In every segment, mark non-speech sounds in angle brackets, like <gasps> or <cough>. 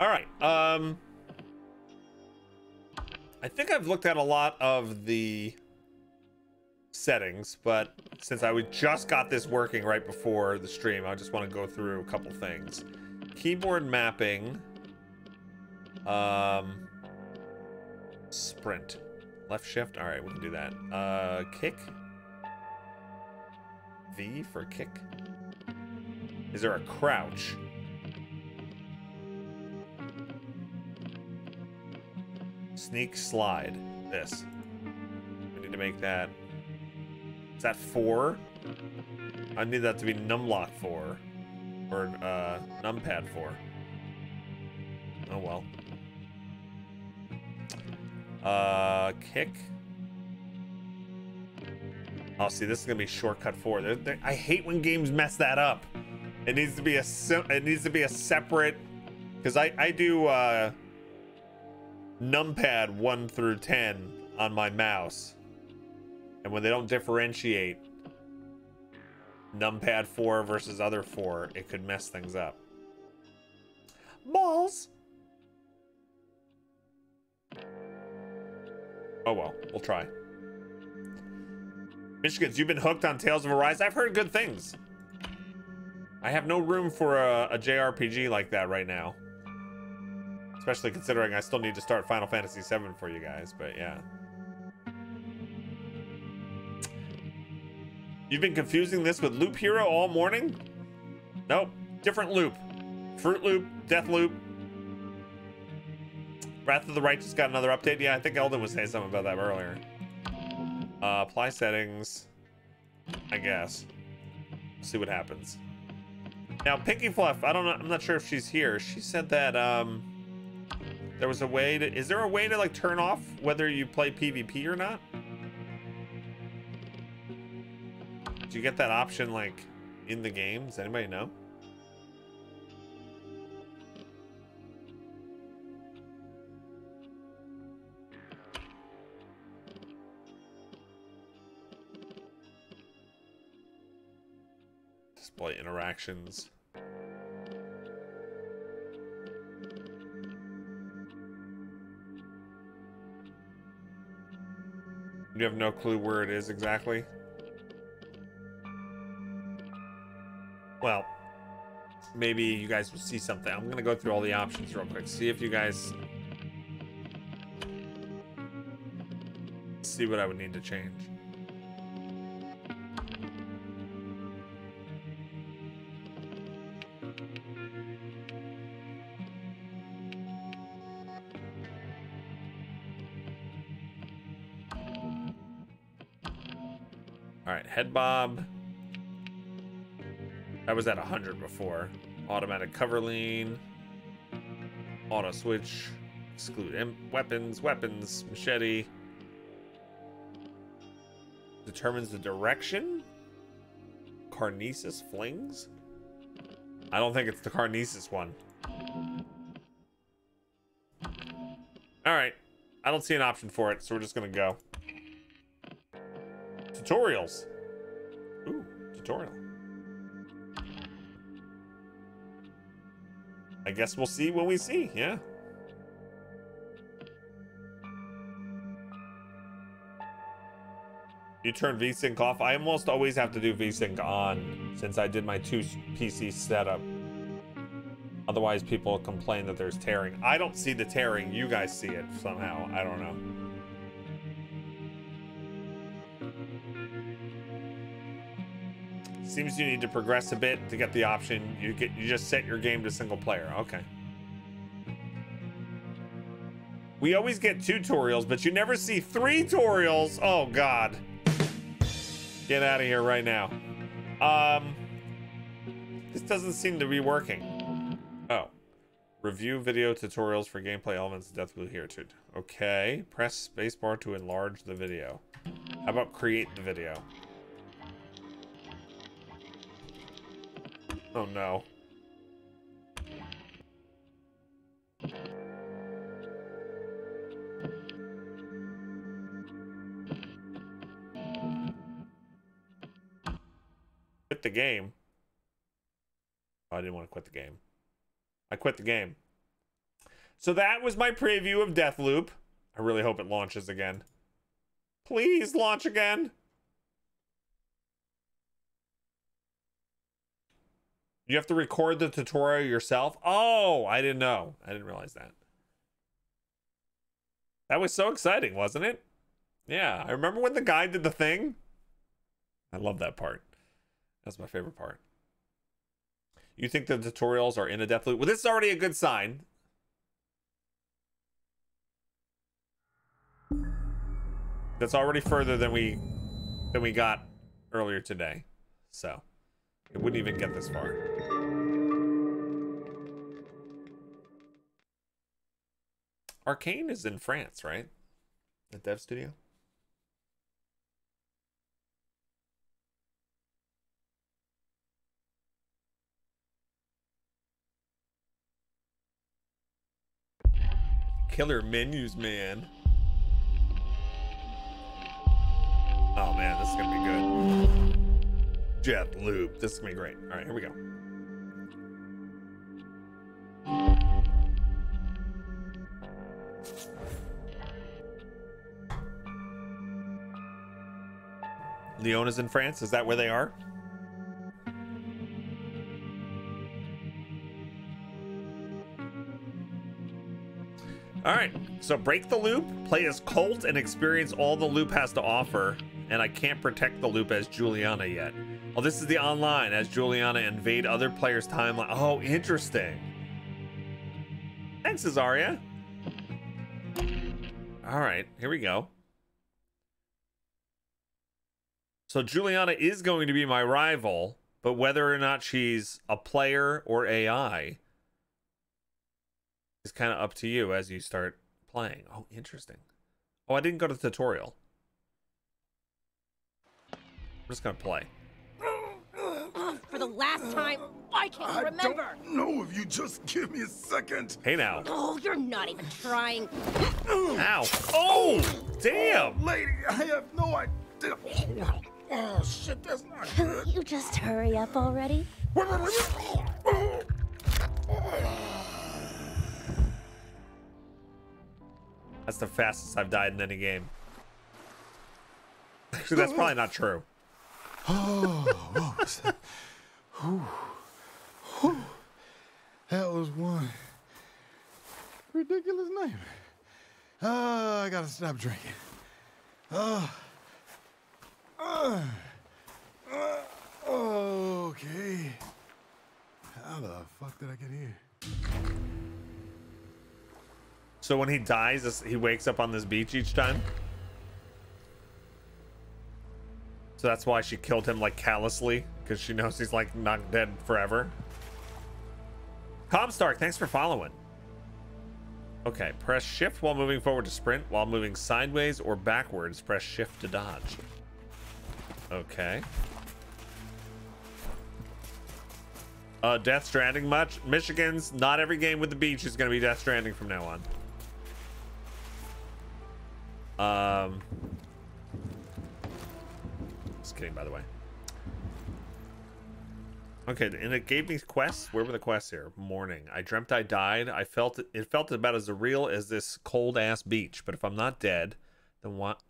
All right. Um, I think I've looked at a lot of the settings, but since I just got this working right before the stream, I just want to go through a couple things. Keyboard mapping. Um, sprint. Left shift. All right, we can do that. Uh, kick. V for kick. Is there a crouch? Sneak slide. This. We need to make that. Is that four? I need that to be numlock four. Or uh, numpad four. Oh well. Uh, kick. Oh, see, this is gonna be shortcut four. They're, they're, I hate when games mess that up. It needs to be a it needs to be a separate because I I do uh, numpad one through ten on my mouse, and when they don't differentiate numpad four versus other four, it could mess things up. Balls. Oh well, we'll try. Michigans, you've been hooked on Tales of Arise. I've heard good things. I have no room for a, a JRPG like that right now. Especially considering I still need to start Final Fantasy VII for you guys, but yeah. You've been confusing this with Loop Hero all morning? Nope. Different loop. Fruit Loop, Death Loop. Wrath of the Righteous got another update. Yeah, I think Eldon was saying something about that earlier. Uh, apply settings. I guess. See what happens. Now, Pinky Fluff, I don't know. I'm not sure if she's here. She said that um, there was a way to. Is there a way to like turn off whether you play PvP or not? Do you get that option like in the game? Does anybody know? Display interactions. You have no clue where it is exactly? Well, maybe you guys will see something. I'm gonna go through all the options real quick. See if you guys see what I would need to change. Head bob. I was at 100 before. Automatic cover lean. Auto switch. Exclude weapons, weapons, machete. Determines the direction. Karnesis flings. I don't think it's the Karnesis one. All right. I don't see an option for it, so we're just to go. Tutorials. Tutorial. I guess we'll see when we see, yeah. You turn VSync off. I almost always have to do VSync on since I did my two PC setup. Otherwise, people complain that there's tearing. I don't see the tearing. You guys see it somehow. I don't know. Seems you need to progress a bit to get the option. You get you just set your game to single player. Okay. We always get tutorials, but you never see three tutorials. Oh God. Get out of here right now. Um This doesn't seem to be working. Oh. Review video tutorials for gameplay elements of here too. Okay. Press spacebar to enlarge the video. How about create the video? Oh no. Quit the game. Oh, I didn't want to quit the game. I quit the game. So that was my preview of Deathloop. I really hope it launches again. Please launch again. You have to record the tutorial yourself? Oh, I didn't know. I didn't realize that. That was so exciting, wasn't it? Yeah, I remember when the guy did the thing. I love that part. That's my favorite part. You think the tutorials are in a Deathloop? Well, this is already a good sign. That's already further than we than we got earlier today. So, it wouldn't even get this far. Arkane is in France, right? The dev studio. Killer menus, man. Oh man, this is gonna be good. Jet loop. This is gonna be great. All right, here we go. Lyon is in France. Is that where they are? All right, so break the loop, play as Colt, and experience all the loop has to offer. And I can't protect the loop as Julianna yet. Oh, this is the online as Julianna invade other players' timeline. Oh, interesting. Thanks, Azaria. All right, here we go. So Julianna is going to be my rival, but whether or not she's a player or AI is kind of up to you as you start playing. Oh, interesting. Oh, I didn't go to the tutorial. I'm just gonna play. For the last time, I can't I remember. don't know if you just give me a second. Hey now. Oh, you're not even trying. Ow. Oh, damn. Lady, I have no idea. Oh, shit, that's not good. <laughs> you just hurry up already? <sighs> That's the fastest I've died in any game. Actually, that's probably not true. <sighs> Oh, what was that? Whew. Whew. That was one ridiculous nightmare. Oh, I gotta stop drinking. Oh. Uh, uh, okay. How the fuck did I get here? So when he dies, he wakes up on this beach each time? So that's why she killed him like callously, because she knows he's like not dead forever. Comstark, thanks for following. Okay, press shift while moving forward to sprint. While moving sideways or backwards, press shift to dodge. Okay. Uh, Death Stranding much? Michigan's not every game with the beach is going to be Death Stranding from now on. Um, just kidding, by the way. Okay, and it gave me quests. Where were the quests here? Morning. I dreamt I died. I felt it, it felt about as real as this cold ass beach. But if I'm not dead, then what?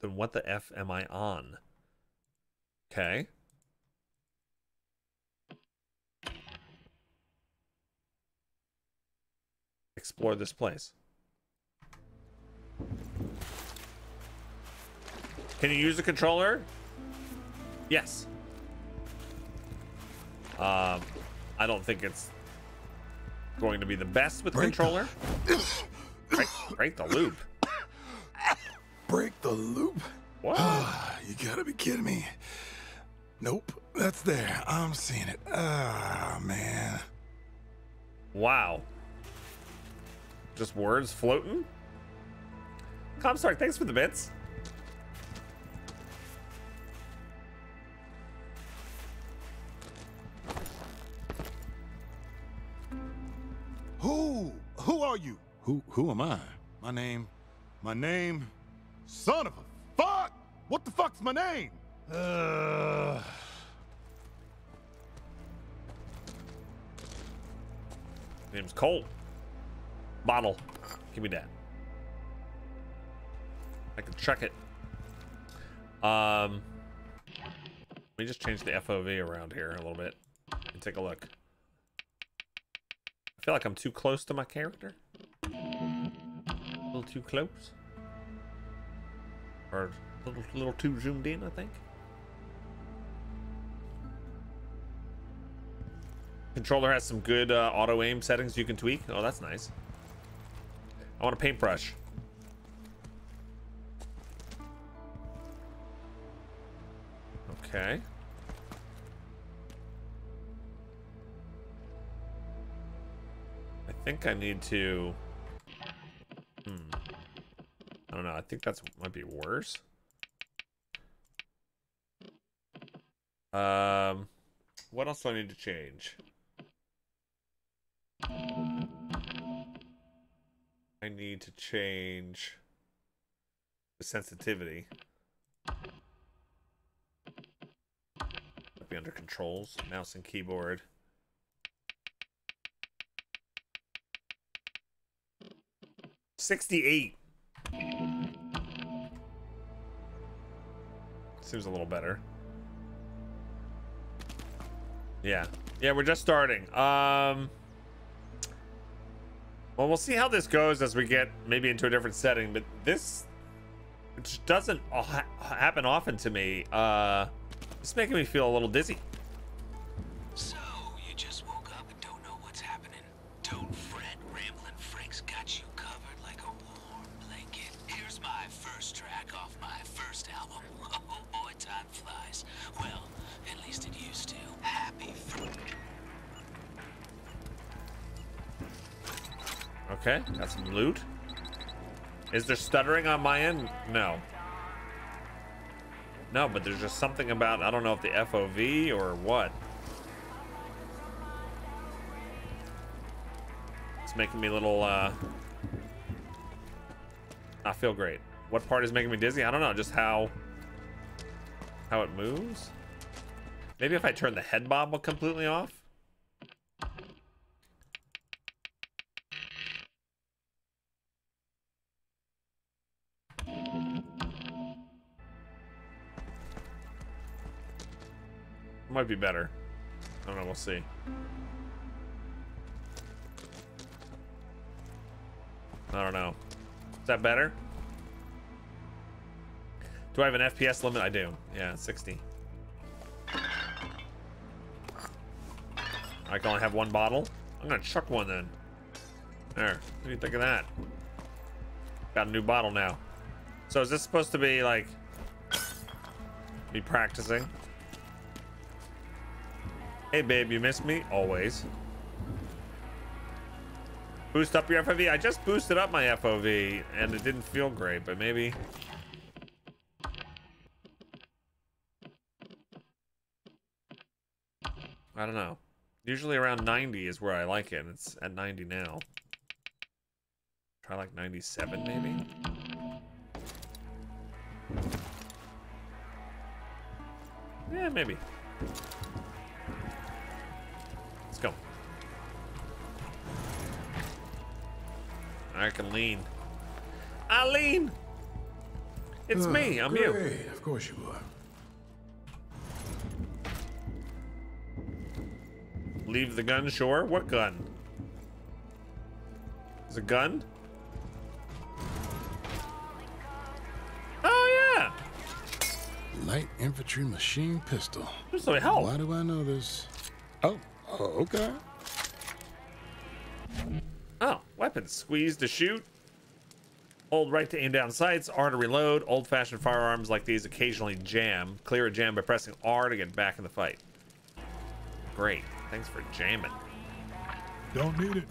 Then what the f am I on? Okay. Explore this place. Can you use the controller? Yes. Um, I don't think it's going to be the best with the Break the- controller. break, break the loop. Break the loop? What? <sighs> you gotta be kidding me. Nope, that's there. I'm seeing it. Ah, man. Wow. Just words floating? Comstark, thanks for the bits. Who? Who are you? Who? Who am I? My name. My name. Son of a fuck! What the fuck's my name? Uh. Name's Colt. Bottle. Give me that. I can check it. Um, let me just change the FOV around here a little bit and take a look. I feel like I'm too close to my character. A little too close. Or a little, little too zoomed in, I think. Controller has some good uh, auto aim settings you can tweak. Oh, that's nice. I want a paintbrush. Okay. I think I need to... Hmm. I don't know. I think that's might be worse. Um, what else do I need to change? I need to change the sensitivity. Be under controls, mouse and keyboard. Sixty-eight. Seems a little better. Yeah. Yeah, we're just starting. Um well, we'll see how this goes as we get maybe into a different setting, but this which doesn't ha happen often to me. Uh, it's making me feel a little dizzy. Is there stuttering on my end? No. No, but there's just something about, I don't know if the FOV or what. It's making me a little, uh, not feel great. What part is making me dizzy? I don't know, just how, how it moves. Maybe if I turn the head bob completely off. Might be better. I don't know, we'll see. I don't know. Is that better? Do I have an FPS limit? I do. Yeah, 60. I can only have one bottle? I'm gonna chuck one then. There. What do you think of that? Got a new bottle now. So is this supposed to be like me practicing? Hey babe, you miss me? Always. Boost up your FOV? I just boosted up my FOV and it didn't feel great, but maybe... I don't know. Usually around 90 is where I like it, and it's at 90 now. Try like 97 maybe? Yeah, maybe. I can lean. I lean! It's Uh, me, I'm you. Of course you are. Leave the gun, sure. What gun? Is a gun? Oh, yeah! Light infantry machine pistol. There's no help. Why do I know this? Oh, oh, okay. Weapons. Squeeze to shoot. Hold right to aim down sights. R to reload. Old-fashioned firearms like these occasionally jam. Clear a jam by pressing R to get back in the fight. Great. Thanks for jamming. Don't need it.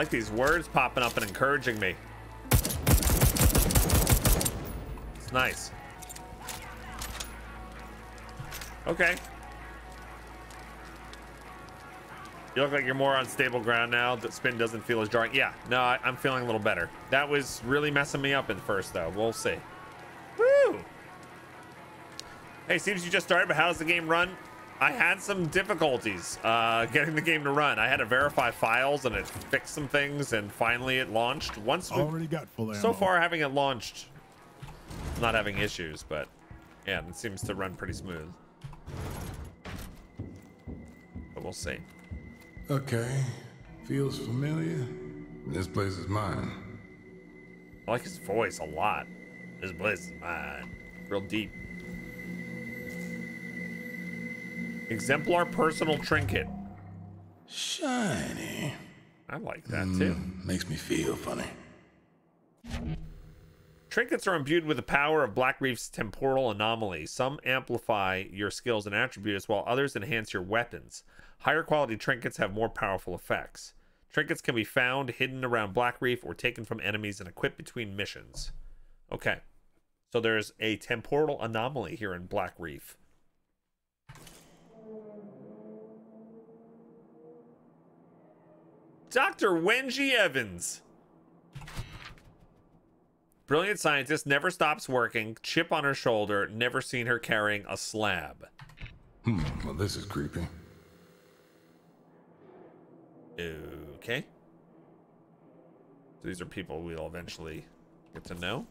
Like these words popping up and encouraging me. It's nice. Okay. You look like you're more on stable ground now. The spin doesn't feel as jarring. Yeah, no, I, I'm feeling a little better. That was really messing me up at first, though. We'll see. Woo! Hey, seems you just started, but how does the game run? I had some difficulties uh, getting the game to run. I had to verify files and it fixed some things, and finally it launched. Once we, Already got full ammo. so far, having it launched, not having issues, but yeah, it seems to run pretty smooth. But we'll see. Okay. Feels familiar. This place is mine. I like his voice a lot. This place is mine. Real deep. Exemplar personal trinket. Shiny. I like that hmm, too. Makes me feel funny. Trinkets are imbued with the power of Black Reef's temporal anomaly. Some amplify your skills and attributes, while others enhance your weapons. Higher quality trinkets have more powerful effects. Trinkets can be found hidden around Black Reef or taken from enemies and equipped between missions. Okay. So there's a temporal anomaly here in Black Reef. Dr. Wenjie Evans. Brilliant scientist, never stops working, chip on her shoulder, never seen her carrying a slab. Hmm, well, this is creepy. Okay. So these are people we'll eventually get to know.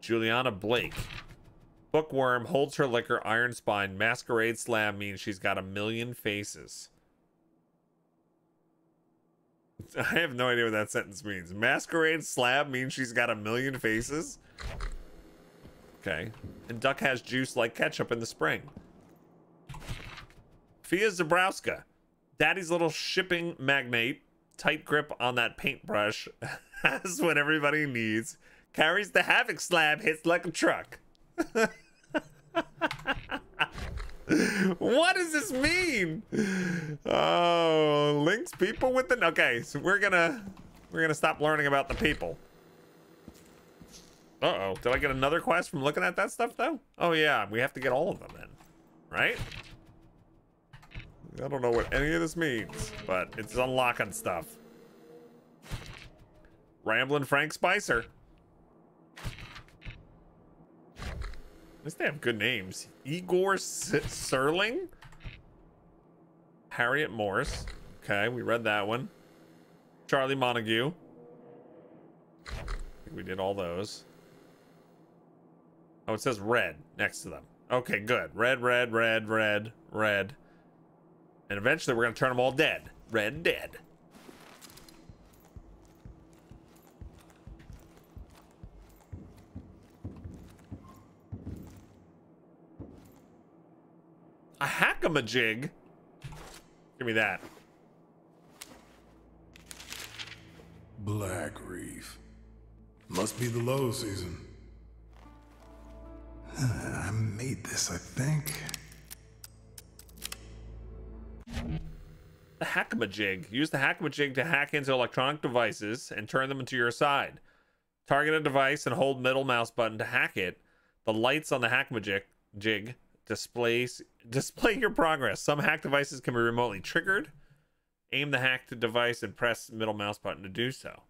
Julianna Blake. Bookworm holds her liquor, iron spine. Masquerade slab means she's got a million faces. I have no idea what that sentence means. Masquerade slab means she's got a million faces? Okay. And duck has juice like ketchup in the spring. Fia Zborowska. Daddy's little shipping magnate. Tight grip on that paintbrush. <laughs> Has what everybody needs. Carries the havoc slab, hits like a truck. <laughs> what does this mean? Oh, links people with the okay. So we're gonna we're gonna stop learning about the people. Uh oh, did I get another quest from looking at that stuff though? Oh yeah, we have to get all of them in, right? I don't know what any of this means, but it's unlocking stuff. Ramblin' Frank Spicer. Least they have good names. Egor S- Serling? Harriet Morse. Okay, we read that one. Charlie Montague. We did all those. Oh, it says red next to them. Okay, good. Red, red, red, red, red. And eventually we're going to turn them all dead. Red dead. A hackamajig? Give me that. Black Reef. Must be the low season. <sighs> I made this, I think. The hackamajig. Use the hackamajig to hack into electronic devices and turn them into your side. Target a device and hold middle mouse button to hack it. The lights on the hackamajig jig displays display your progress. Some hack devices can be remotely triggered. Aim the hacked device and press middle mouse button to do so.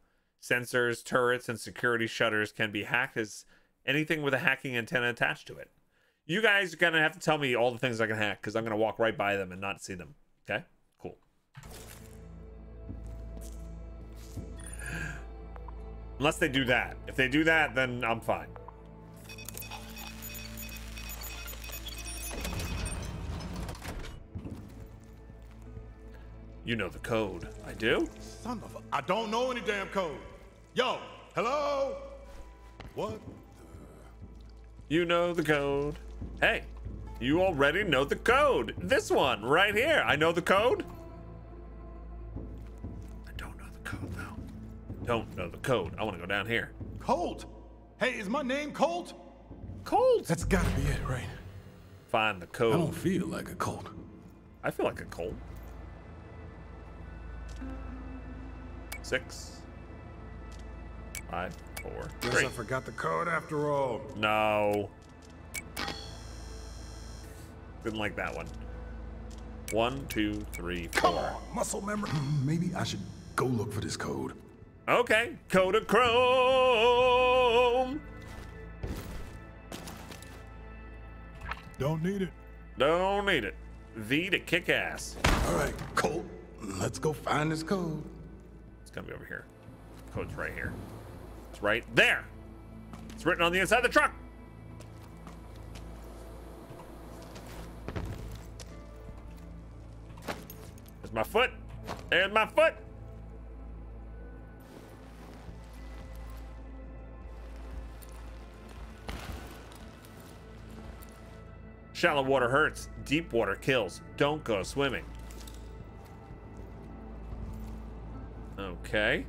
Sensors, turrets, and security shutters can be hacked as anything with a hacking antenna attached to it. You guys are gonna have to tell me all the things I can hack because I'm gonna walk right by them and not see them. Okay? Cool. Unless they do that. If they do that, then I'm fine. You know the code. I do? Son of a... I don't know any damn code. Yo, hello? What? the... You know the code. Hey, you already know the code. This one right here. I know the code. I don't know the code though. Don't know the code. I want to go down here. Colt? Hey, is my name Colt? Colt? That's gotta be it, right? Find the code. I don't feel like a Colt. I feel like a cold. Six. Five. Four. Guess Three. I forgot the code after all. No. Didn't like that one. One, two, three, Come on, muscle member. <clears throat> Hmm, Maybe I should go look for this code. Okay, code of Chrome. Don't need it. Don't need it. V to kick ass. All right, Colt, let's go find this code. It's gonna be over here. Code's right here. It's right there. It's written on the inside of the truck. There's my foot. There's my foot. Shallow water hurts. Deep water kills. Don't go swimming. Okay.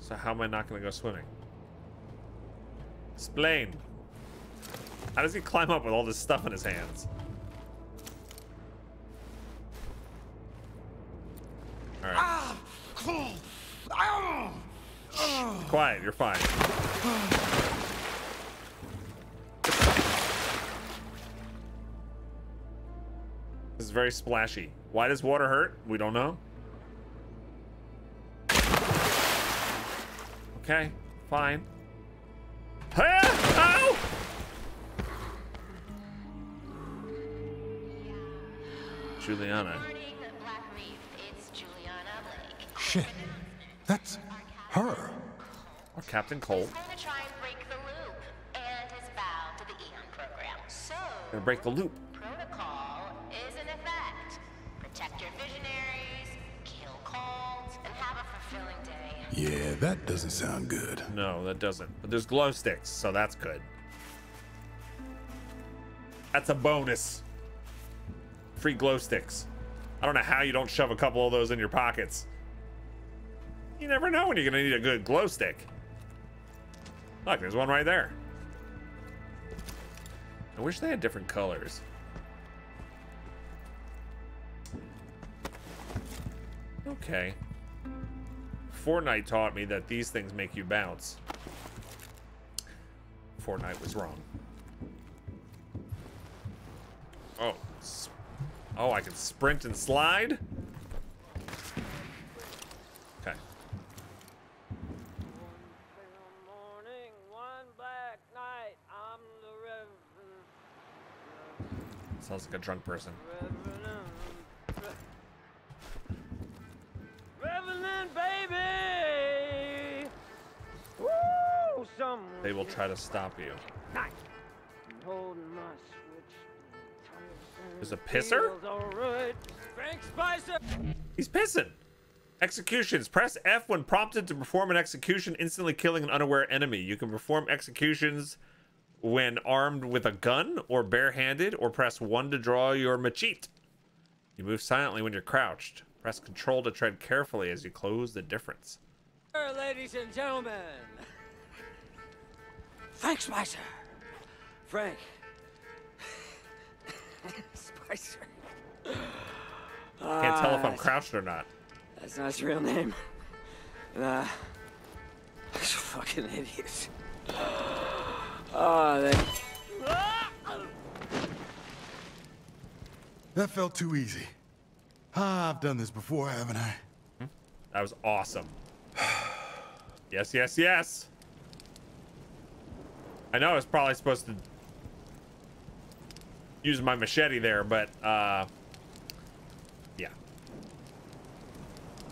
So how am I not gonna go swimming? Explain. How does he climb up with all this stuff in his hands? All right. Ah, ah. Quiet, you're fine. This is very splashy. Why does water hurt? We don't know. Okay, fine. Ah! Ow! Julianna. Morning, Blackreef. It's Julianna Blake. Shit, that's her. Or Captain Cole. He's going to break the loop and is bound to the AEON program. So, Gonna break the loop. Yeah, that doesn't sound good. No, that doesn't. But there's glow sticks, so that's good. That's a bonus. Free glow sticks. I don't know how you don't shove a couple of those in your pockets. You never know when you're gonna need a good glow stick. Look, there's one right there. I wish they had different colors. Okay. Fortnite taught me that these things make you bounce. Fortnite was wrong. Oh. Oh, I can sprint and slide? Okay. morning, night. Sounds like a drunk person. They will try to stop you. There's a pisser? He's pissing. Executions. Press F when prompted to perform an execution, instantly killing an unaware enemy. You can perform executions when armed with a gun or barehanded, or press 1 to draw your machete. You move silently when you're crouched. Press control to tread carefully as you close the difference. Ladies and gentlemen. Frank Spicer. Frank. <laughs> Spicer. Can't tell if I'm Ah, crouched or not. That's not his real name. Nah. He's a fucking idiot. Oh, they... That felt too easy. Ah, I've done this before, haven't I? That was awesome. <sighs> yes, yes, yes. I know I was probably supposed to use my machete there, but uh yeah.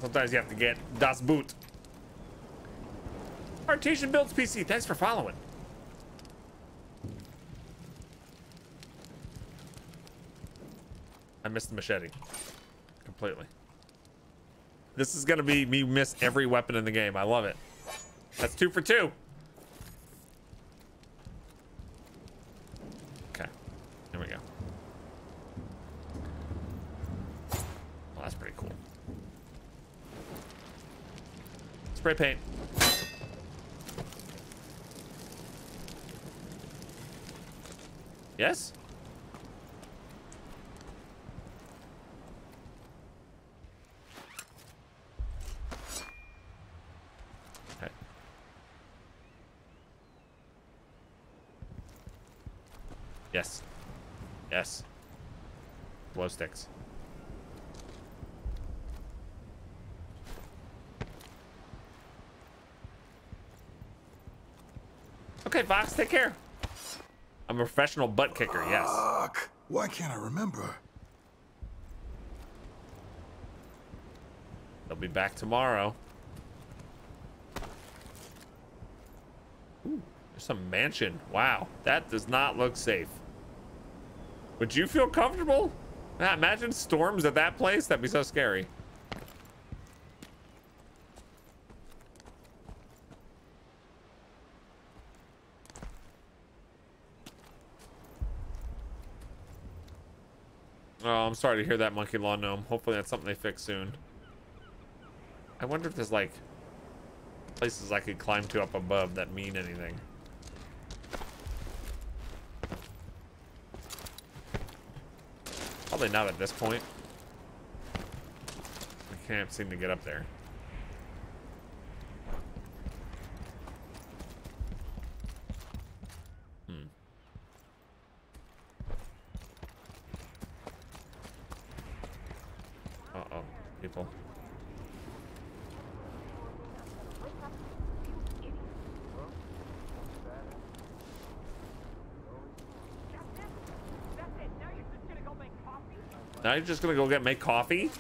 Sometimes you have to get Das Boot. Artesian builds PC. Thanks for following. I missed the machete completely. This is gonna be me miss every weapon in the game. I love it. That's two for two. Okay, there we go. Well, that's pretty cool. Spray paint. Yes? Yes. Yes. glow sticks. Okay, Fox, take care. I'm a professional butt kicker, yes. Fuck. Why can't I remember? They'll be back tomorrow. Ooh, there's some mansion. Wow, that does not look safe. Would you feel comfortable? Ah, imagine storms at that place. That'd be so scary. Oh, I'm sorry to hear that, Monkey Law Gnome. Hopefully that's something they fix soon. I wonder if there's like places I could climb to up above that mean anything. Probably not at this point. I can't seem to get up there. Hmm. Uh-oh, people. Now you're just gonna go get make coffee?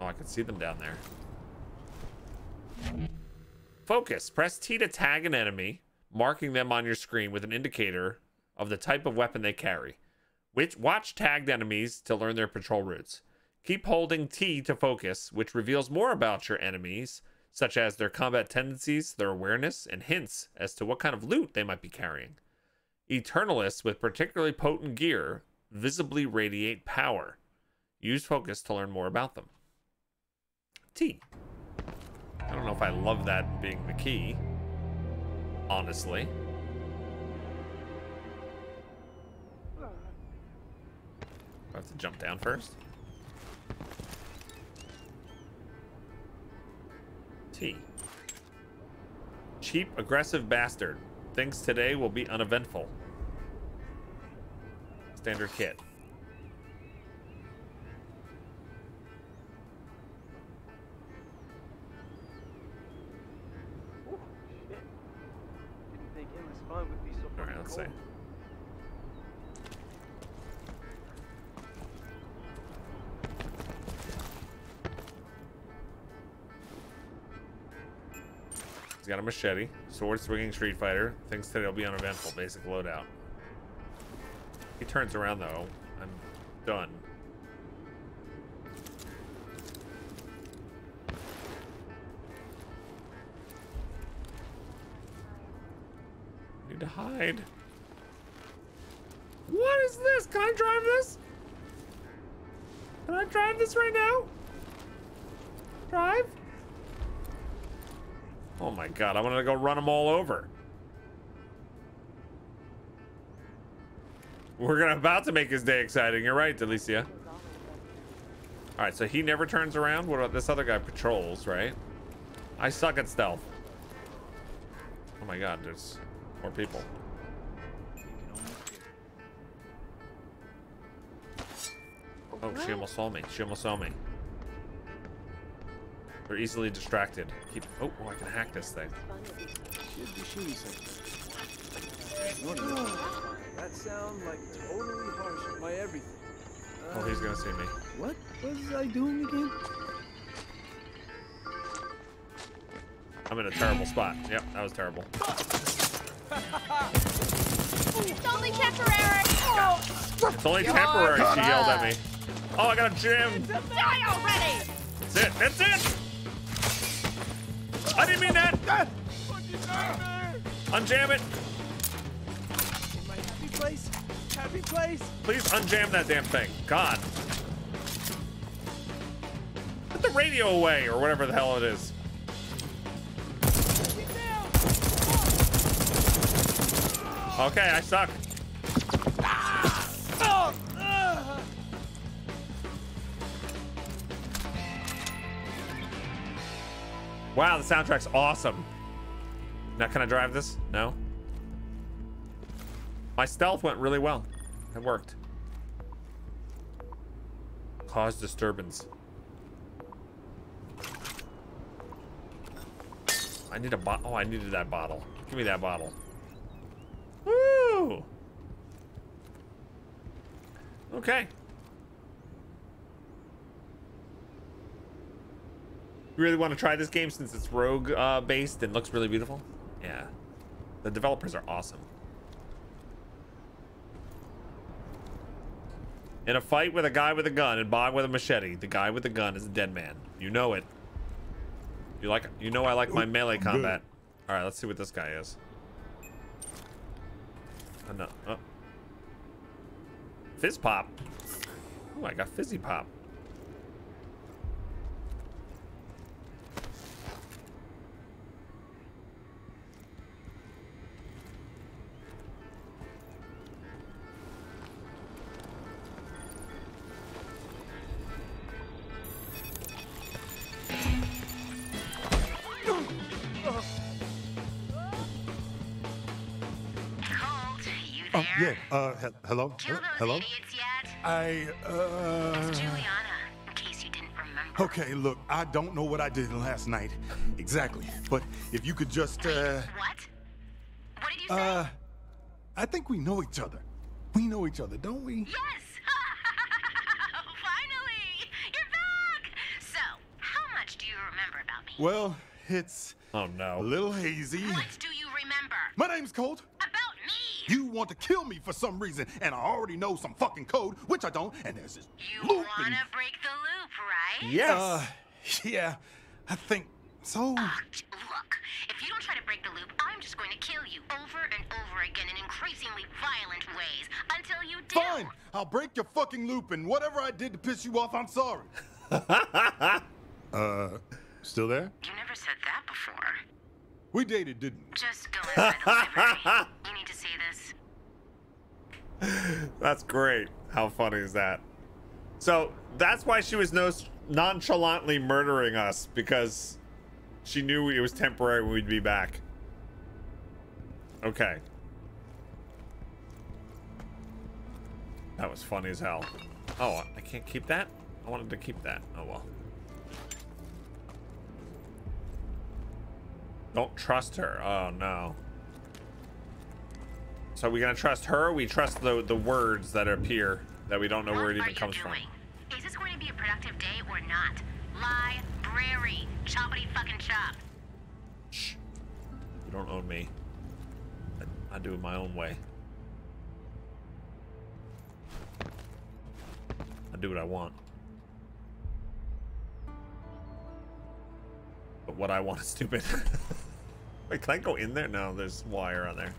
Oh, I can see them down there. Focus. Press T to tag an enemy, marking them on your screen with an indicator of the type of weapon they carry. Which watch tagged enemies to learn their patrol routes. Keep holding T to focus, which reveals more about your enemies, such as their combat tendencies, their awareness, and hints as to what kind of loot they might be carrying. Eternalists with particularly potent gear visibly radiate power. Use focus to learn more about them. T. I don't know if I love that being the key. Honestly. I have to jump down first. T. Cheap, aggressive bastard. Thinks today will be uneventful. So All right, let's see. He's got a machete, sword swinging Street Fighter. Thinks today will be uneventful. Basic loadout. He turns around though. I'm done. Need to hide. What is this? Can I drive this? Can I drive this right now? Drive? Oh my god, I wanted to go run them all over. We're gonna about to make his day exciting. You're right, Delicia. All right, so he never turns around. What about this other guy patrols, right? I suck at stealth. Oh my god, there's more people. Oh, she almost saw me. She almost saw me. They're easily distracted. Keep. Oh, oh, I can hack this thing. That sound like totally harsh my everything. Oh, he's gonna see me. What was I doing again? I'm in a terrible spot. Yep, that was terrible. It's only temporary. It's only temporary. She yelled at me. Oh, I got a gym. Die already. That's it. That's it. I didn't mean that. Ah! Unjam it. Happy place? Please unjam that damn thing. God. Put the radio away or whatever the hell it is. Okay, I suck. Wow, the soundtrack's awesome. Now, can I drive this? No? My stealth went really well. It worked. Cause disturbance. I need a bottle. Oh, I needed that bottle. Give me that bottle. Woo! Okay. You really want to try this game since it's rogue uh, based and looks really beautiful? Yeah. The developers are awesome. In a fight with a guy with a gun and Bog with a machete, the guy with the gun is a dead man. You know it. You like you know I like my melee combat. Alright, let's see what this guy is. Oh, no. Oh. Fizz pop. Oh, I got fizzy pop. Hello? Kill those Hello? idiots yet? I, uh... It's Julianna, in case you didn't remember. Okay, look, I don't know what I did last night. Exactly. But if you could just, uh... What? What did you say? Uh... I think we know each other. We know each other, don't we? Yes! <laughs> Finally! You're back! So, how much do you remember about me? Well, it's Oh no. a little hazy. What do you remember? My name's Colt. About me! You want to kill me for some reason, and I already know some fucking code, which I don't, and there's this You loop wanna and- break the loop, right? Yes. Uh, yeah, I think so. Ugh, j- Look, if you don't try to break the loop, I'm just going to kill you over and over again in increasingly violent ways until you do. Fine, I'll break your fucking loop, and whatever I did to piss you off, I'm sorry. <laughs> uh, still there? You never said that before. We dated, didn't we? Just go inside the library. You need to see this. <laughs> That's great. How funny is that? So that's why she was no nonchalantly murdering us because she knew it was temporary. We'd be back. Okay. That was funny as hell. Oh, I can't keep that. I wanted to keep that. Oh well. Don't trust her. Oh no. So we gonna trust her? Or we trust the the words that appear that we don't know what where it even comes from. doing? Is this going to be a productive day or not? Library. Choppity fucking chop. Shh. You don't own me. I, I do it my own way. I do what I want. But what I want is stupid. <laughs> Wait, can I go in there? No, there's wire on there.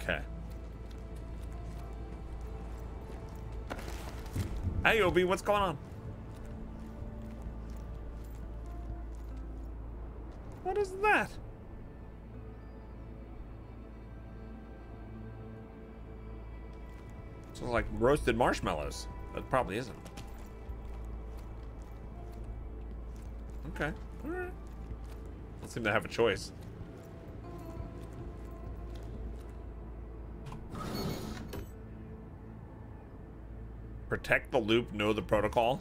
Okay. Hey, Obi, what's going on? What is that? Smells like roasted marshmallows. That probably isn't. Okay. Alright. Don't seem to have a choice. Protect the loop, know the protocol.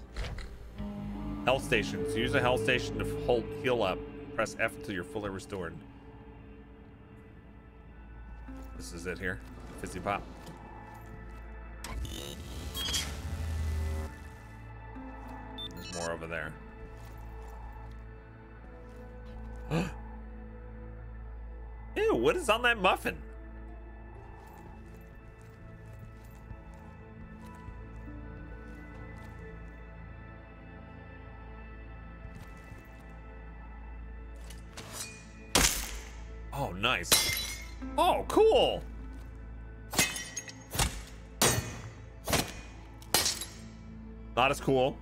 Health stations. Use a health station to hold heal up. Press F until you're fully restored. This is it here. Fizzy pop. There's more over there. What is on that muffin? Oh, nice. Oh, cool. Not as cool.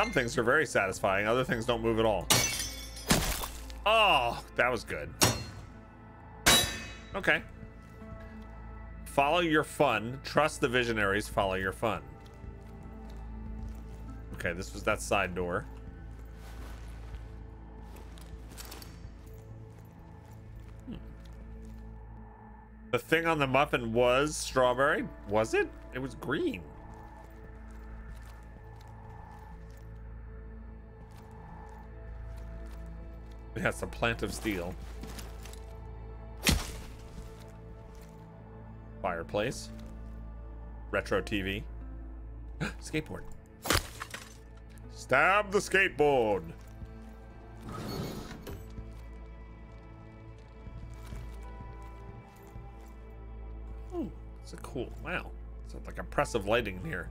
Some things are very satisfying, other things don't move at all. Oh, that was good. Okay. Follow your fun. Trust the visionaries. Follow your fun. Okay, this was that side door. Hmm. The thing on the muffin was strawberry? Was it? It was green. It has a plant of steel. Fireplace. Retro TV. <gasps> Skateboard. Stab the skateboard. Oh, it's a cool. Wow. It's like impressive lighting here.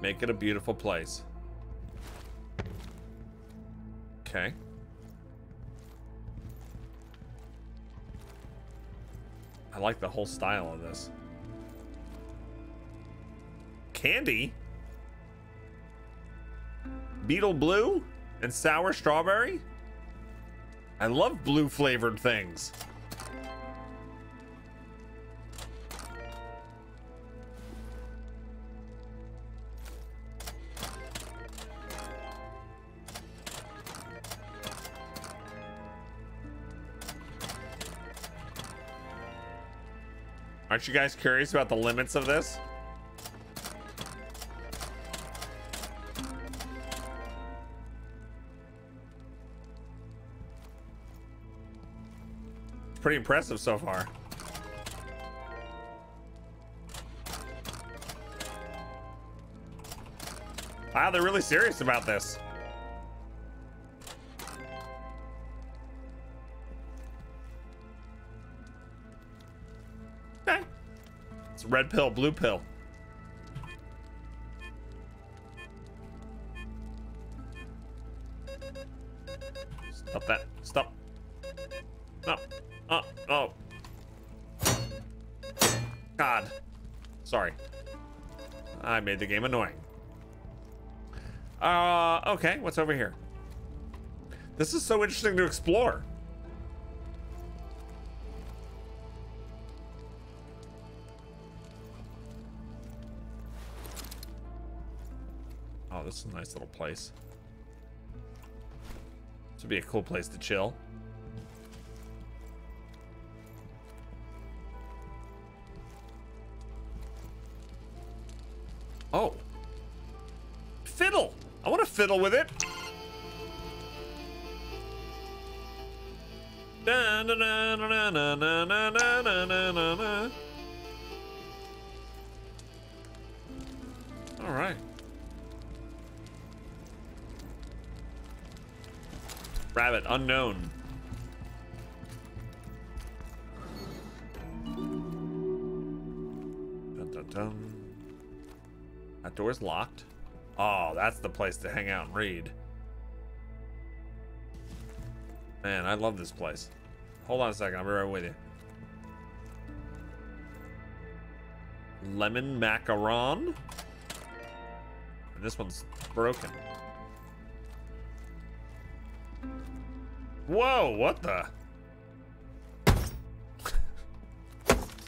Make it a beautiful place. Okay. I like the whole style of this. Candy? Beetle blue and sour strawberry? I love blue flavored things. Aren't you guys curious about the limits of this? It's pretty impressive so far. Wow, they're really serious about this. Red pill, blue pill. Stop that. Stop. No. Oh, oh. God. Sorry. I made the game annoying. Uh, okay. What's over here? This is so interesting to explore. Is a nice little place. This would be a cool place to chill. Oh. Fiddle! I want to fiddle with it. Rabbit unknown. Dun, dun, dun. That door's locked. Oh, that's the place to hang out and read. Man, I love this place. Hold on a second, I'll be right with you. Lemon macaron. And this one's broken. Whoa, what the?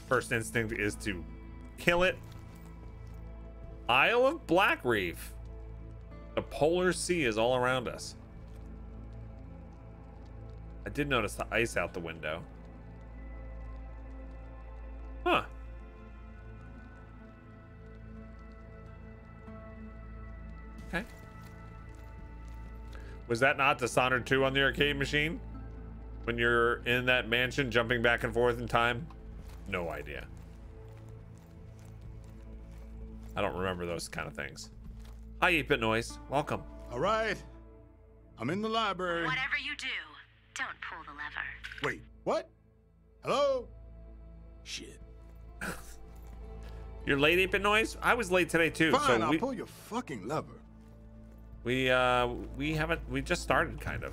First instinct is to kill it. Isle of Blackreef. The polar sea is all around us. I did notice the ice out the window. Was that not Dishonored 2 on the arcade machine? When you're in that mansion jumping back and forth in time? No idea. I don't remember those kind of things. Hi, 8-Bit Noise. Welcome. All right. I'm in the library. Whatever you do, don't pull the lever. Wait, what? Hello? Shit. <laughs> You're late, 8-Bit Noise? I was late today too. Fine, so I'll we, pull your fucking lever. We uh we haven't we just started kind of.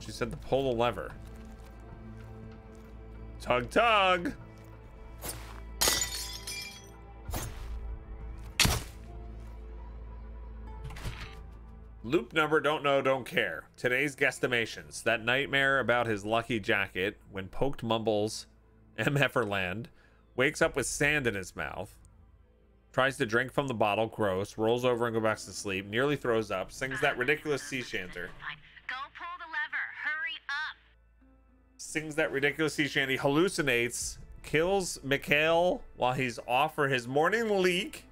She said to pull the lever. Tug tug. Loop number don't know, don't care. Today's guesstimations. That nightmare about his lucky jacket when poked mumbles MFerland wakes up with sand in his mouth. Tries to drink from the bottle, gross, rolls over and go back to sleep, nearly throws up, sings that ridiculous sea chanter. Fine. Go pull the lever. Hurry up. sings that ridiculous sea shanty, hallucinates, kills Mikhail while he's off for his morning leak,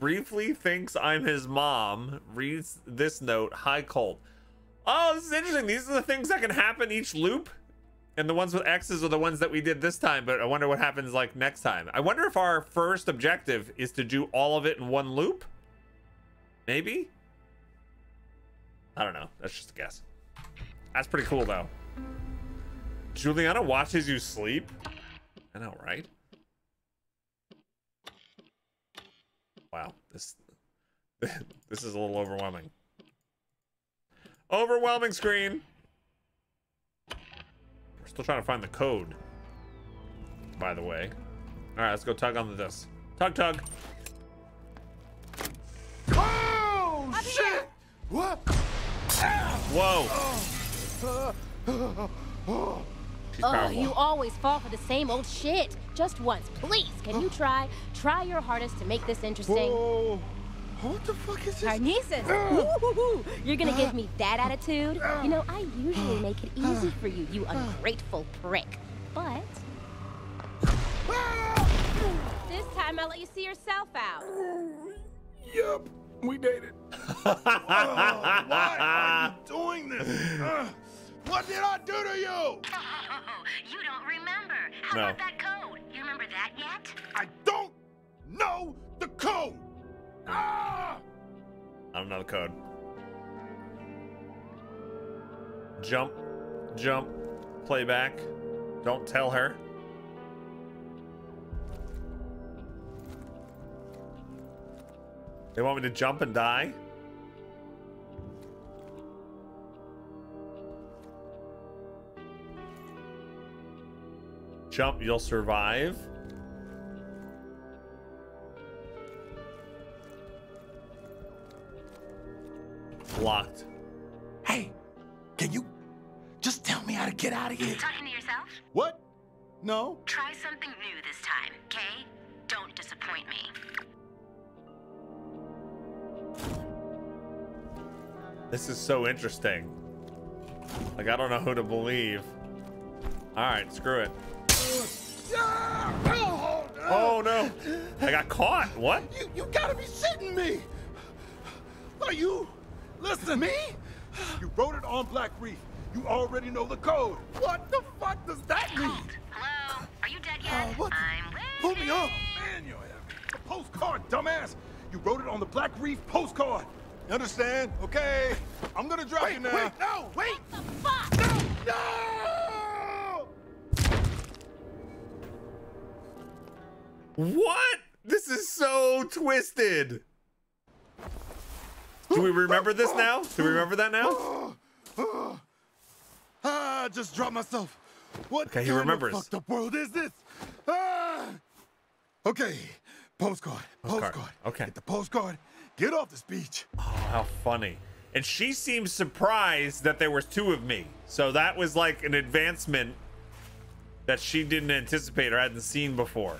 briefly thinks I'm his mom, reads this note, hi cold. Oh, this is interesting. These are the things that can happen each loop. And the ones with X's are the ones that we did this time, but I wonder what happens like next time. I wonder if our first objective is to do all of it in one loop? Maybe? I don't know. That's just a guess. That's pretty cool though. Julianna watches you sleep? I know, right? Wow, this <laughs> this is a little overwhelming. Overwhelming screen. We're still trying to find the code. By the way. All right, let's go tug on this. Tug, tug. Oh, shit! What? Whoa. She's Oh, you always fall for the same old shit. Just once, please. Can you try? Try your hardest to make this interesting. Whoa. What the fuck is this? Karnesis! Ooh, You're gonna give me that attitude? You know, I usually make it easy for you, you ungrateful prick. But this time I'll let you see yourself out. Yup, we dated. <laughs> oh, why are you doing this? Uh, what did I do to you? Oh, <laughs> you don't remember. How No. about that code? You remember that yet? I don't know the code. Ah! I don't know the code. Jump, jump, playback. Don't tell her. They want me to jump and die? Jump, you'll survive. Locked. Hey, can you just tell me how to get out of here? Talking to yourself? What? No. Try something new this time, okay? Don't disappoint me. This is so interesting. Like, I don't know who to believe. All right, screw it. Oh, no. I got caught. What? You, you gotta be shitting me! Are you? Listen, me? You wrote it on Black Reef. You already know the code. What the fuck does that mean? Hello? Are you dead yet? Oh, what? the- I'm Pull me up! waiting. Man, you're a postcard, dumbass! You wrote it on the Blackreef postcard. You understand? Okay. I'm gonna drop you now. Wait, no, wait! What The fuck? No! No! What? This is so twisted. Do we remember this now? Do we remember that now? Ah, I just dropped myself. What Okay, he remembers. fucked up world is this? Ah! Okay, postcard, Postcard, postcard. okay. Get the postcard. Get off this beach. Oh, how funny. And she seemed surprised that there was two of me. So that was like an advancement that she didn't anticipate or hadn't seen before.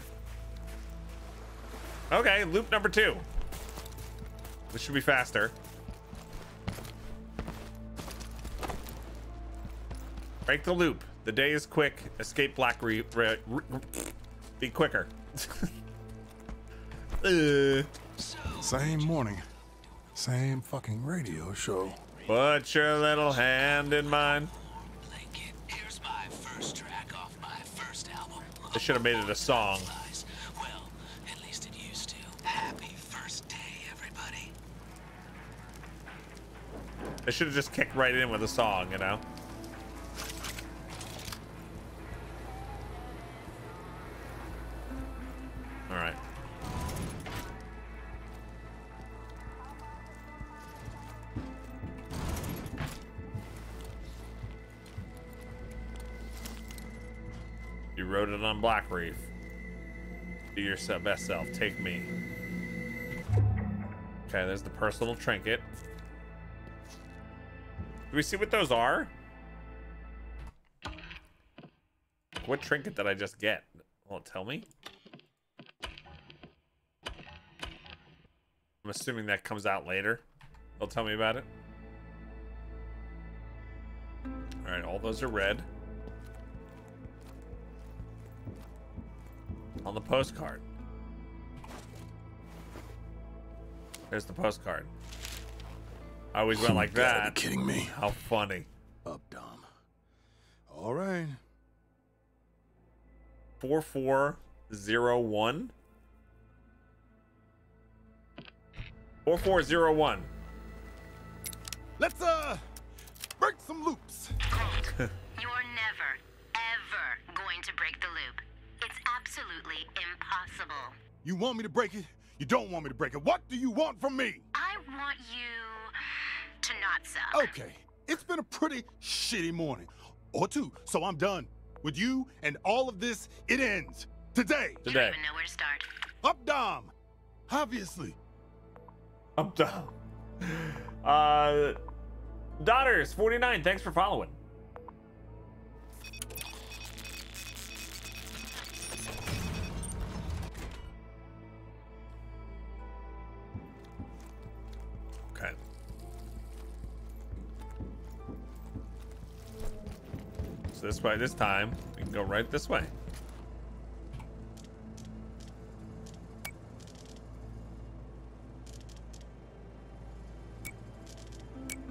Okay, loop number two. This should be faster. Break the loop. The day is quick. Escape Black Re- re- re- Be quicker. uh, <laughs> Same morning, same fucking radio show. put your little hand in mine. Blanket. Here's my first track off my first album. They should have made it a song. Well, at least it used to. Happy first day, everybody. They should have just kicked right in with a song, you know? All right. You wrote it on Blackreef. Be your best self. Take me. Okay, there's the personal trinket. Do we see what those are? What trinket did I just get? It tell me? I'm assuming that comes out later. They'll tell me about it. All right, all those are red. On the postcard. There's the postcard. I always went like that. be kidding me. How funny. Up, Dom. All right. 4401. 4401. Let's, uh, break some loops. <laughs> You're never, ever going to break the loop. It's absolutely impossible. You want me to break it? You don't want me to break it. What do you want from me? I want you to not suck. Okay, it's been a pretty shitty morning. Or two, so I'm done. With you and all of this, it ends. Today. Today. You Today. don't even know where to start. Up, Dom. Obviously. Up down. Uh, daughters 49. Thanks for following. Okay. So this way, this time, we can go right this way.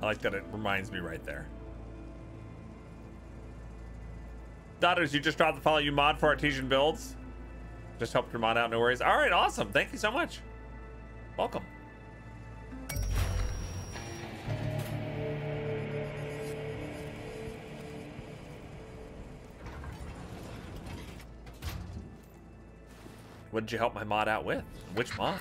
I like that it reminds me right there. Daughters, you just dropped the follow you mod for Artesian builds. Just helped your mod out, no worries. All right, awesome. Thank you so much. Welcome. What did you help my mod out with? Which mod?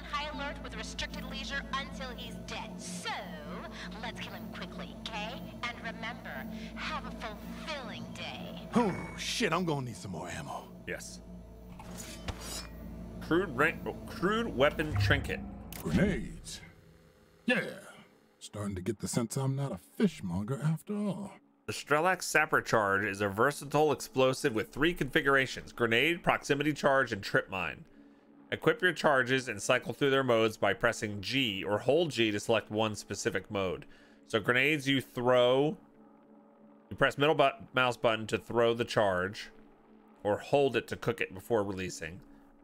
On high alert with restricted leisure until he's dead. So, let's kill him quickly, okay? And remember, have a fulfilling day. Oh, shit, I'm gonna need some more ammo. Yes. Crude rank, oh, crude weapon trinket. Grenades. Yeah. Starting to get the sense I'm not a fishmonger after all. The Strelak Sapper Charge is a versatile explosive with three configurations grenade, proximity charge, and trip mine. Equip your charges and cycle through their modes by pressing G or hold G to select one specific mode. So, grenades you throw, you press middle but- mouse button to throw the charge, or hold it to cook it before releasing.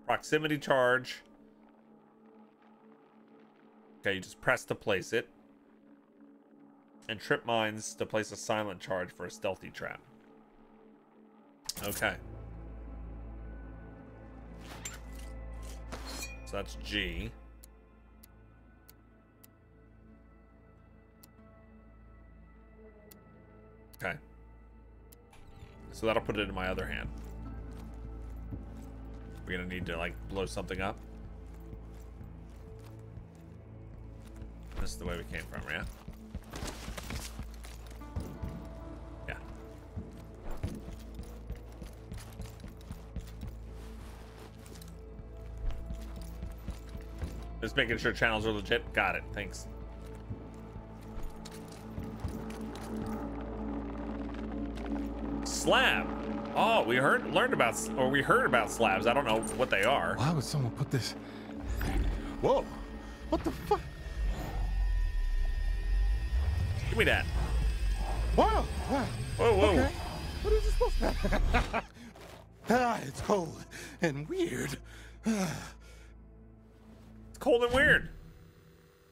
Proximity charge. Okay, you just press to place it and trip mines to place a silent charge for a stealthy trap. Okay. That's G. Okay. So that'll put it in my other hand. We're gonna need to like blow something up. This is the way we came from? Yeah. Just making sure channels are legit. Got it. Thanks. Slab. Oh, we heard learned about or we heard about slabs. I don't know what they are. Why would someone put this? Whoa, what the fuck? Give me that. Wow, wow. Whoa, whoa. Okay. What is this supposed to be? <laughs> ah, it's cold and weird. Cold and weird.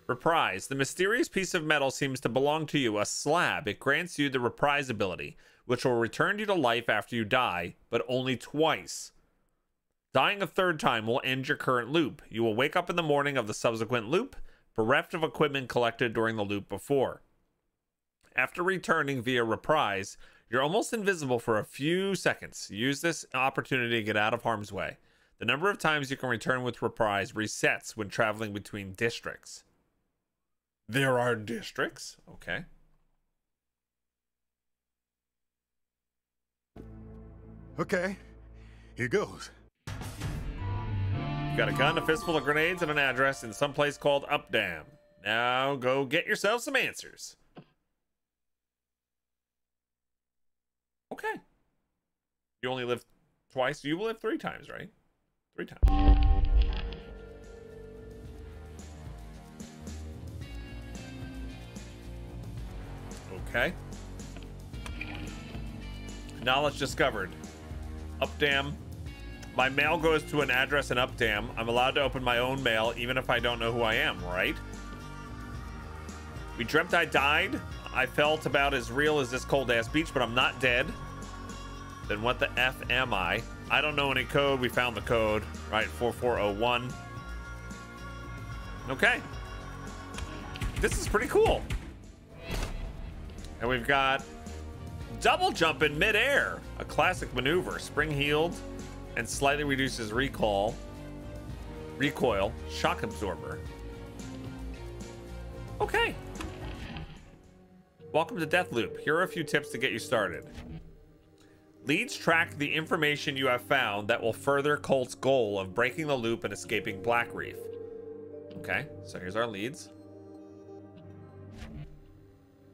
Reprise. The mysterious piece of metal seems to belong to you, a slab. It grants you the reprise ability, which will return you to life after you die, but only twice. Dying a third time will end your current loop. You will wake up in the morning of the subsequent loop, bereft of equipment collected during the loop before. After returning via reprise, you're almost invisible for a few seconds. Use this opportunity to get out of harm's way. The number of times you can return with reprise resets when traveling between districts. There are districts? Okay. Okay, here goes. You've got a gun, a fistful of grenades, and an address in some place called Updaam. Now go get yourself some answers. Okay. You only live twice. You will live three times, right? Three times. Okay. Knowledge discovered. Updaam. My mail goes to an address in Updaam. I'm allowed to open my own mail even if I don't know who I am, right? We dreamt I died. I felt about as real as this cold ass beach, but I'm not dead. Then what the F am I? I don't know any code. We found the code. Right, 4401. Okay. This is pretty cool. And we've got double jump in midair. A classic maneuver. Spring Heeled and slightly reduces recall. Recoil. Shock absorber. Okay. Welcome to Deathloop. Here are a few tips to get you started. Leads track the information you have found that will further Colt's goal of breaking the loop and escaping Blackreef. Okay, so here's our leads.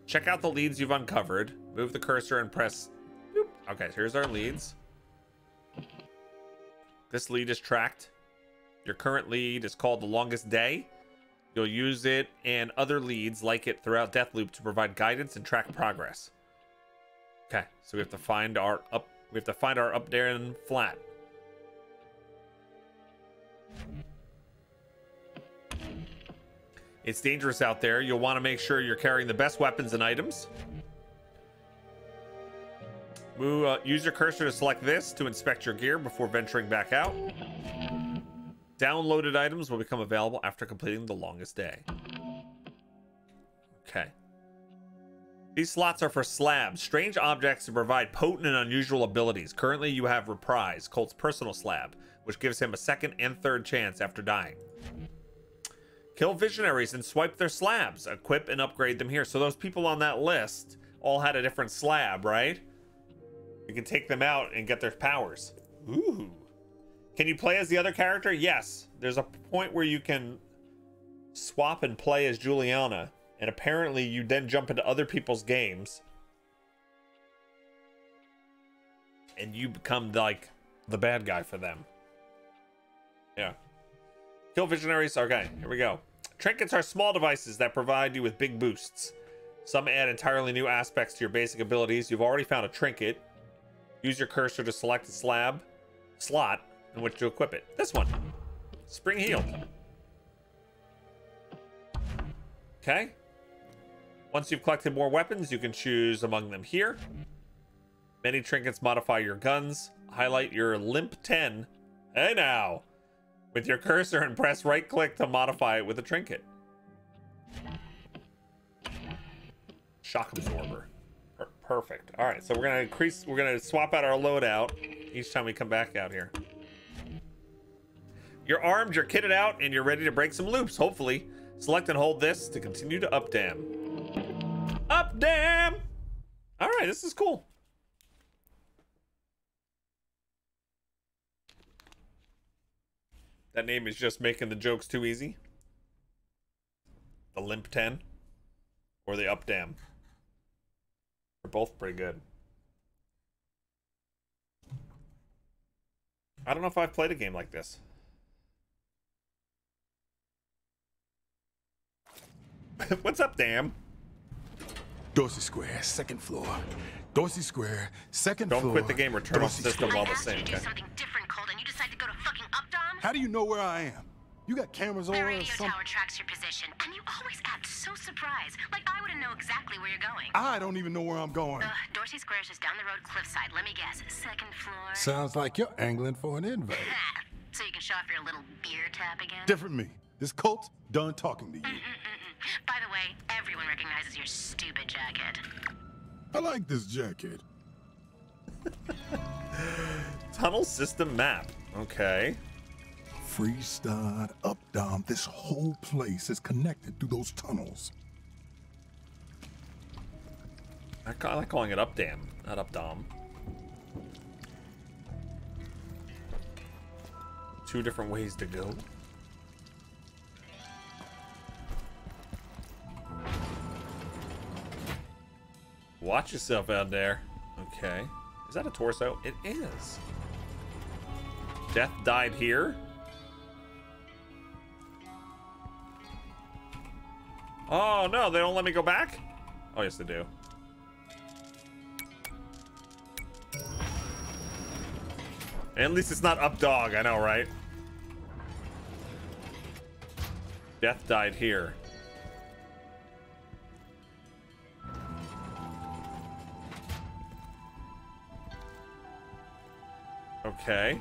Check out the leads you've uncovered. Move the cursor and press. Okay, so here's our leads. This lead is tracked. Your current lead is called the longest day. You'll use it and other leads like it throughout Deathloop to provide guidance and track progress. Okay, so we have to find our up. We have to find our up there and flat. It's dangerous out there. You'll want to make sure you're carrying the best weapons and items. Move, uh, use your cursor to select this to inspect your gear before venturing back out. Downloaded items will become available after completing the longest day. Okay. These slots are for slabs, strange objects to provide potent and unusual abilities. Currently, you have Reprise, Colt's personal slab, which gives him a second and third chance after dying. Kill visionaries and swipe their slabs. Equip and upgrade them here. So those people on that list all had a different slab, right? You can take them out and get their powers. Ooh. Can you play as the other character? Yes. There's a point where you can swap and play as Julianna. And apparently you then jump into other people's games. And you become like the bad guy for them. Yeah. Kill visionaries. Okay, here we go. Trinkets are small devices that provide you with big boosts. Some add entirely new aspects to your basic abilities. You've already found a trinket. Use your cursor to select a slab slot in which to equip it. This one. Spring Heal. Okay. Once you've collected more weapons, you can choose among them here. Many trinkets modify your guns. Highlight your Limp 10. Hey now! With your cursor and press right click to modify it with a trinket. Shock absorber. Per perfect. All right, so we're gonna increase. We're gonna swap out our loadout each time we come back out here. You're armed, you're kitted out, and you're ready to break some loops. Hopefully, select and hold this to continue to up dam. Up dam. All right, this is cool. That name is just making the jokes too easy. The Limp 10 or the Up Dam. They're both pretty good. I don't know if I've played a game like this. <laughs> What's up, Dam? Dorsey Square, second floor. Dorsey Square, 2nd Don't floor. quit the game or turn off Dorsey the system while the I asked you same. to do Okay. something different, Colt, you decided to go to fucking Updaam? How do you know where I am? You got cameras The on or radio something? tower tracks your position, and you always act so surprised. Like I wouldn't know exactly where you're going. I don't even know where I'm going. Uh, Dorsey Square's just down the road, cliffside. Let me guess, second floor. Sounds like you're angling for an invite. <laughs> So you can show off your little beer tap again? Different me. This cult's done talking to you. By the way, everyone recognizes your stupid jacket. I like this jacket. <laughs> Tunnel system map. Okay. Freestyle, up, down. This whole place is connected through those tunnels. I, ca- I like calling it Up Dam, not Up Dom. Two different ways to go. Watch yourself out there. Okay. Is that a torso? It is. Death died here. Oh no, they don't let me go back? Oh yes they do. At least it's not up dog, I know, right? Death died here. Okay.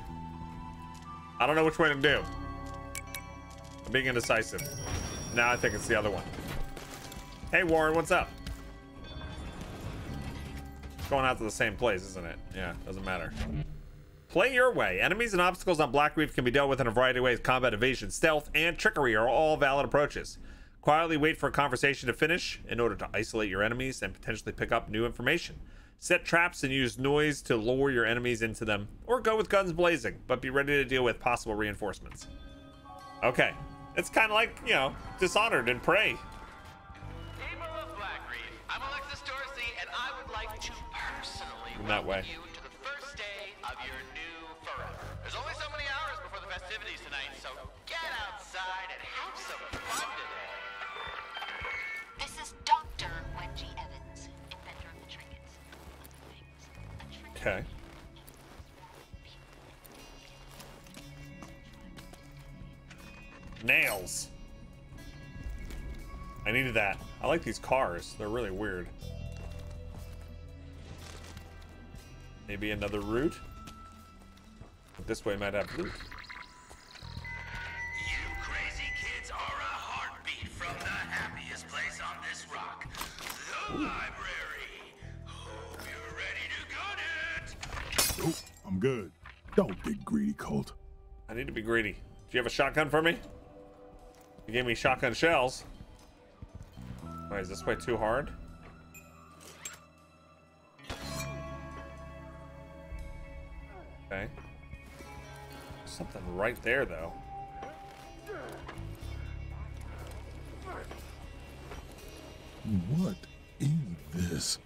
I don't know which way to do. I'm being indecisive. Now I think it's the other one. Hey Warren, what's up? It's going out to the same place, isn't it? Yeah, doesn't matter. Play your way. Enemies and obstacles on Blackreef can be dealt with in a variety of ways. Combat, evasion, stealth, and trickery are all valid approaches. Quietly wait for a conversation to finish in order to isolate your enemies and potentially pick up new information. Set traps and use noise to lure your enemies into them, or go with guns blazing, but be ready to deal with possible reinforcements. Okay. It's kind of like, you know, Dishonored and Prey. People of Black I'm Aleksis Dorsey, and I would like to personally In that way. Okay. Nails. I needed that. I like these cars. They're really weird. Maybe another route? This way might have loot. Greedy. Do you have a shotgun for me? You gave me shotgun shells. Why is this way too hard? Okay. Something right there though. What is this?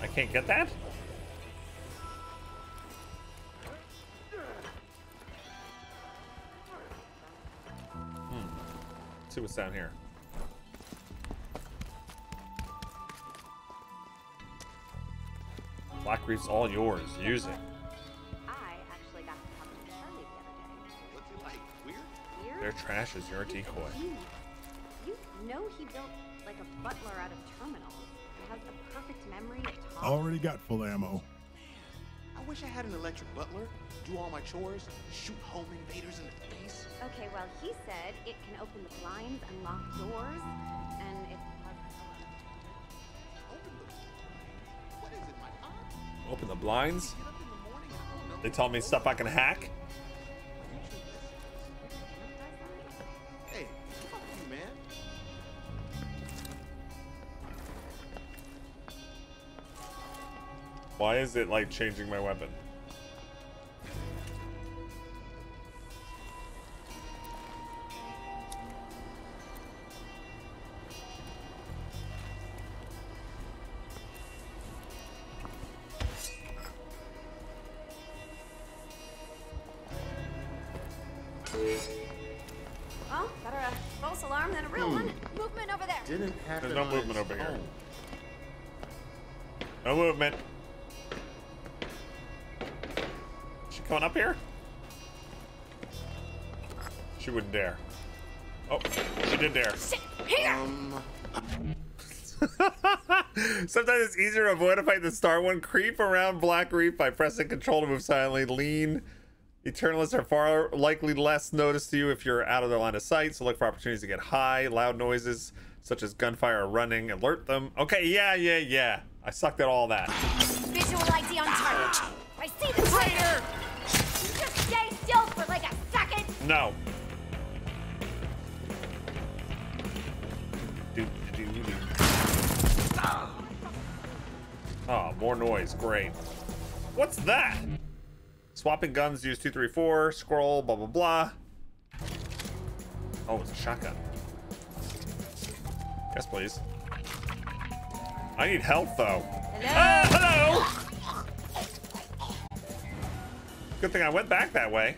I can't get that? See what's down here. Blackreef's all yours. Use it. I actually got to talk to Charlie the other day. What's he like? Weird? Weird? Their trash is your decoy. You, you know he built like a butler out of terminals. He has a perfect memory of talk. Already got full ammo. I wish I had an electric butler. Do all my chores, shoot home invaders in the face. Okay, well, he said it can open the blinds and lock doors, and it. Open the. What is it, my aunt? Open the blinds. Get up in the morning. I don't know. They tell me stuff I can hack. Why is it like changing my weapon? It's easier to avoid a fight than start one. Creep around Blackreef by pressing control to move silently. Lean. Eternalists are far likely less notice to you if you're out of their line of sight, so look for opportunities to get high. Loud noises such as gunfire or running alert them. Okay, yeah, yeah, yeah. I sucked at all that. Visual ID on target. I see the traitor. Just stay still for like a second. No. Oh, more noise. Great. What's that? Swapping guns, use 234, scroll, blah, blah, blah. Oh, it's a shotgun. Yes, please. I need help, though. Hello? Ah, hello! Good thing I went back that way.